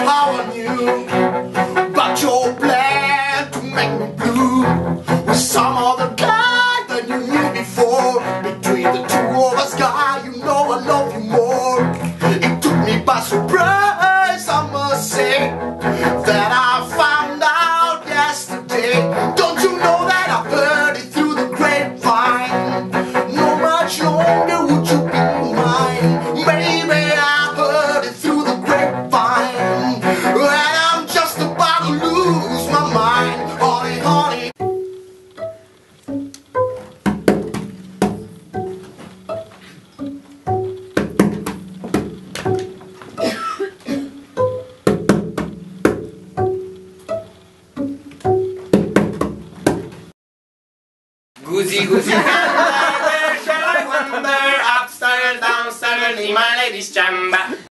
how I knew But your plan to make me blue. With some other guy than you knew before. Between the two of us, guy, you know I love you more. It took me by surprise, I must say That I found out yesterday. Don't you know that I heard it through the grapevine? No much longer would you goosey gander. Where shall I wander? Upstairs, downstairs, in my lady's chamber.